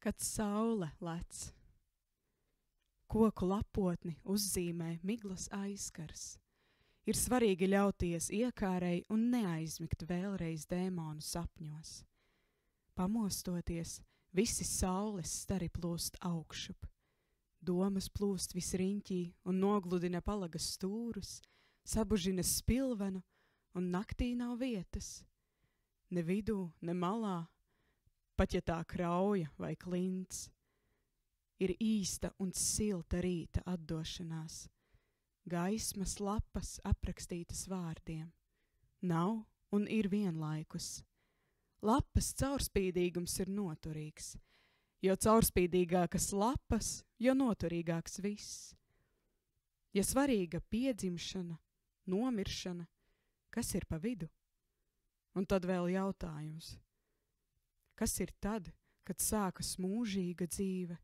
kad saule lec. Koku lapotni uzzīmē miglas aizskars. Ir svarīgi ļauties iekārai un neaizmigt vēlreiz dēmonu sapņos. Pamostoties, visi saules stari plūst augšup. Domas plūst visriņķī un nogludina palagas stūrus, sabužina spilvenu un naktī nav vietas. Ne vidū, ne malā, pat ja tā krauja vai klints, ir īsta un silta rīta atdošanās. Gaismas lapas aprakstītas vārdiem. Nav un ir vienlaikus. Lapas caurspīdīgums ir noturīgs, jo caurspīdīgākas lapas, jo noturīgāks viss. Ja svarīga piedzimšana, nomiršana, kas ir pa vidu? Un tad vēl jautājums – Kas ir tad, kad sākas mūžīga dzīve?